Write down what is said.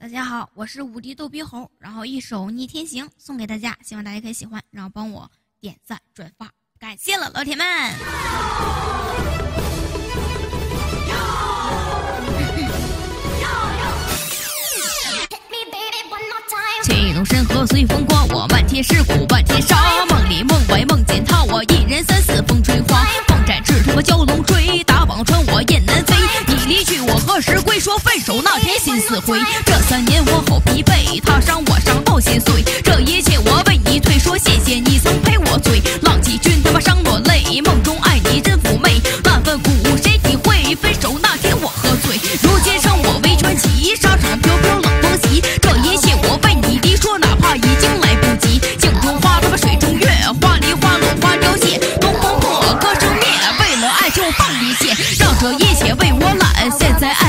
大家好，我是无敌逗比猴，然后一首《逆天行》送给大家，希望大家可以喜欢，然后帮我点赞转发，感谢了，老铁们。气动山河随风刮，我漫天尸骨漫天沙，梦里梦外说分手那天心似灰。这三年我好疲惫，他伤我伤到心碎。这一切我为你退，说谢谢你曾陪我醉。浪迹君他妈伤我泪，梦中爱你真妩媚，万分鼓舞谁体会？分手那天我喝醉，如今称我为传奇，沙场飘飘冷风袭。这一切我为你离说，哪怕已经来不及。镜中花他妈水中月，花梨花落花凋谢，东风破歌声灭，为了爱就放一切，让这一切为我揽，现在爱。